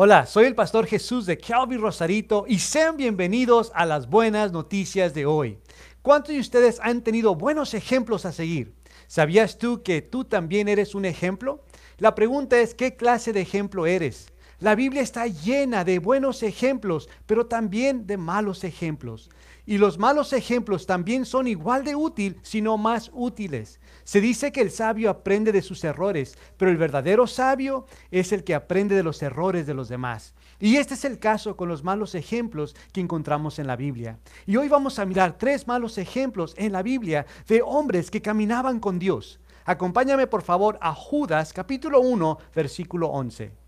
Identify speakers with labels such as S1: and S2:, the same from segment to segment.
S1: Hola, soy el pastor Jesús de Calvary Rosarito y sean bienvenidos a las buenas noticias de hoy. ¿Cuántos de ustedes han tenido buenos ejemplos a seguir? ¿Sabías tú que tú también eres un ejemplo? La pregunta es, ¿qué clase de ejemplo eres? La Biblia está llena de buenos ejemplos, pero también de malos ejemplos. Y los malos ejemplos también son igual de útil, sino más útiles. Se dice que el sabio aprende de sus errores, pero el verdadero sabio es el que aprende de los errores de los demás. Y este es el caso con los malos ejemplos que encontramos en la Biblia. Y hoy vamos a mirar tres malos ejemplos en la Biblia de hombres que caminaban con Dios. Acompáñame por favor a Judas capítulo 1, versículo 11.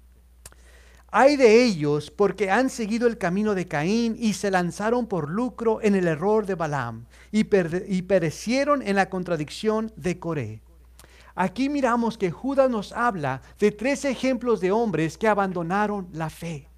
S1: Hay de ellos porque han seguido el camino de Caín y se lanzaron por lucro en el error de Balaam y, perecieron en la contradicción de Coré. Aquí miramos que Judas nos habla de tres ejemplos de hombres que abandonaron la fe.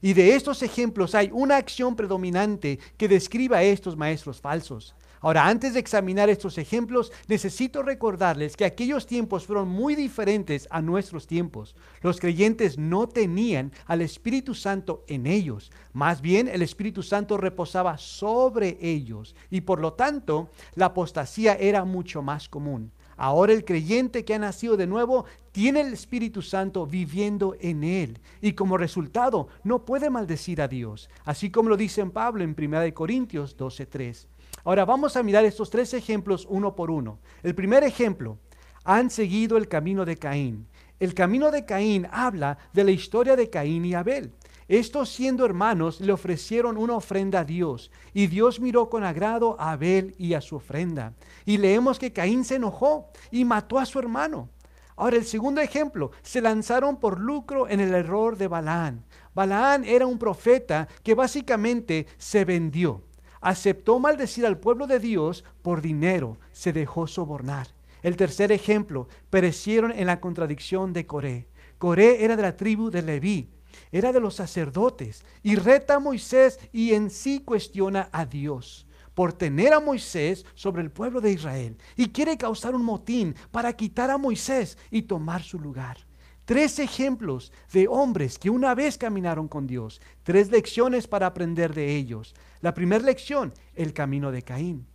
S1: Y de estos ejemplos hay una acción predominante que describa a estos maestros falsos. Ahora, antes de examinar estos ejemplos, necesito recordarles que aquellos tiempos fueron muy diferentes a nuestros tiempos. Los creyentes no tenían al Espíritu Santo en ellos. Más bien, el Espíritu Santo reposaba sobre ellos y por lo tanto, la apostasía era mucho más común. Ahora el creyente que ha nacido de nuevo tiene el Espíritu Santo viviendo en él y como resultado no puede maldecir a Dios, así como lo dice en Pablo en 1 Corintios 12:3. Ahora vamos a mirar estos tres ejemplos uno por uno. El primer ejemplo, han seguido el camino de Caín. El camino de Caín habla de la historia de Caín y Abel. Estos siendo hermanos le ofrecieron una ofrenda a Dios y Dios miró con agrado a Abel y a su ofrenda. Y leemos que Caín se enojó y mató a su hermano. Ahora el segundo ejemplo, se lanzaron por lucro en el error de Balaán. Balaán era un profeta que básicamente se vendió aceptó maldecir al pueblo de Dios por dinero, se dejó sobornar. El tercer ejemplo, perecieron en la contradicción de Coré. Coré era de la tribu de Leví, era de los sacerdotes, y reta a Moisés y en sí cuestiona a Dios por tener a Moisés sobre el pueblo de Israel y quiere causar un motín para quitar a Moisés y tomar su lugar. Tres ejemplos de hombres que una vez caminaron con Dios, tres lecciones para aprender de ellos. La primera lección, el camino de Caín.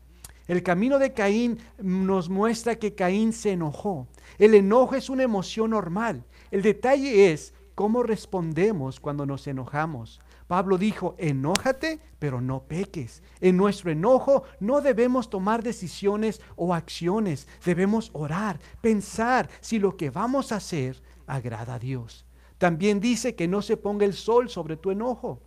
S1: El camino de Caín nos muestra que Caín se enojó. El enojo es una emoción normal. El detalle es cómo respondemos cuando nos enojamos. Pablo dijo, enójate, pero no peques. En nuestro enojo no debemos tomar decisiones o acciones. Debemos orar, pensar si lo que vamos a hacer agrada a Dios. También dice que no se ponga el sol sobre tu enojo.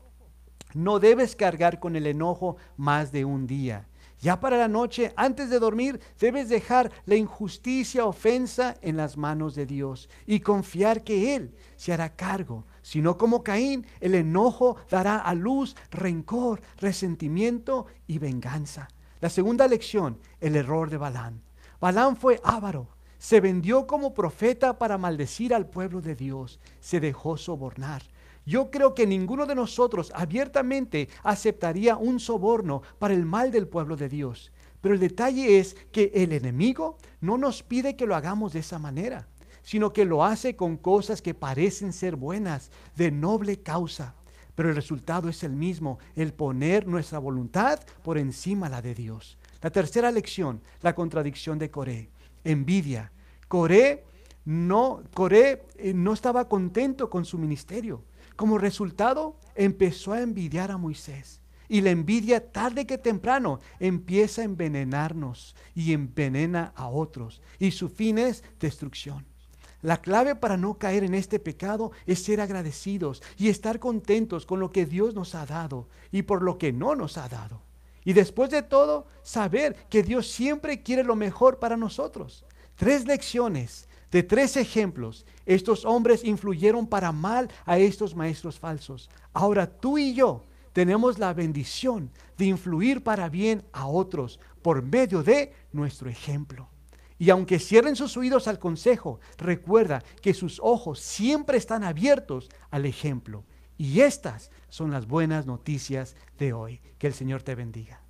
S1: No debes cargar con el enojo más de un día. Ya para la noche, antes de dormir, debes dejar la injusticia, ofensa en las manos de Dios y confiar que Él se hará cargo. Si no como Caín, el enojo dará a luz rencor, resentimiento y venganza. La segunda lección, el error de Balán. Balán fue ávaro, se vendió como profeta para maldecir al pueblo de Dios, se dejó sobornar. Yo creo que ninguno de nosotros abiertamente aceptaría un soborno para el mal del pueblo de Dios. Pero el detalle es que el enemigo no nos pide que lo hagamos de esa manera, sino que lo hace con cosas que parecen ser buenas, de noble causa. Pero el resultado es el mismo, el poner nuestra voluntad por encima la de Dios. La tercera lección, la contradicción de Coré, envidia. Coré no, Coré eh, no estaba contento con su ministerio. Como resultado, empezó a envidiar a Moisés. Y la envidia tarde que temprano empieza a envenenarnos y envenena a otros. Y su fin es destrucción. La clave para no caer en este pecado es ser agradecidos y estar contentos con lo que Dios nos ha dado y por lo que no nos ha dado. Y después de todo, saber que Dios siempre quiere lo mejor para nosotros. Tres lecciones de tres ejemplos, estos hombres influyeron para mal a estos maestros falsos. Ahora tú y yo tenemos la bendición de influir para bien a otros por medio de nuestro ejemplo. Y aunque cierren sus oídos al consejo, recuerda que sus ojos siempre están abiertos al ejemplo. Y estas son las buenas noticias de hoy. Que el Señor te bendiga.